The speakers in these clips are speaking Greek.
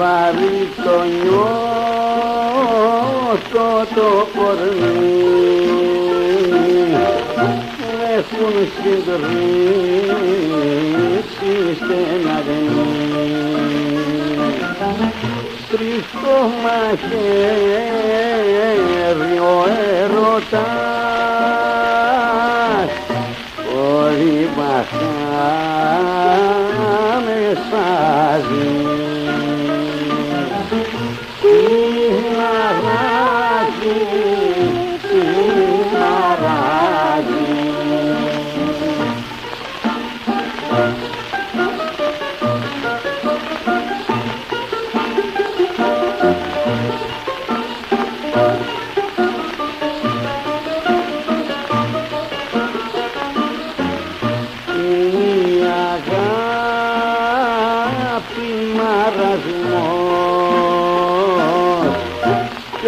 βαρύ το νιώτο το κορμί. Έχουν συντρίσει στεναγνή τριχτό μαχαίρι ο έρωτας. Πολύ βαθιά με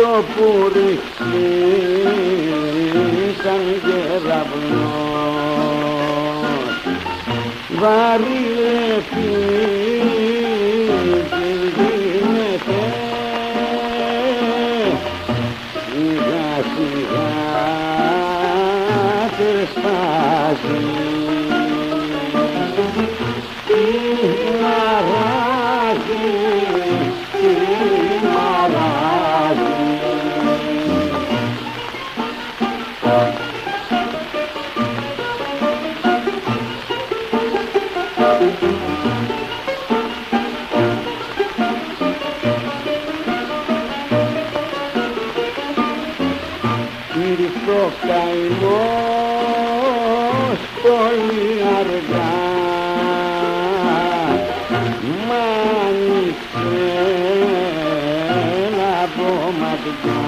κι όπου ρίξει σαν κεραυνός βαρύ λεφτή γίνεται σιγά σιγά τερσπάζει ήρθε ο καημός πολύ αργά. Μ' άνοιξε ένα βωματιά.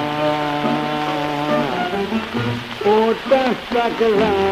Όταν θα κλάψει